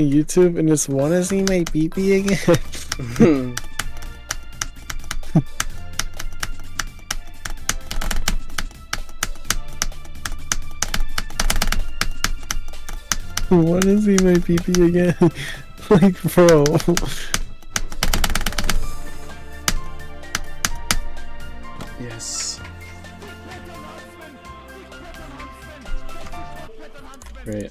YouTube and just want to see my peepee again. want to see my peepee again. like, bro. Yes. Right.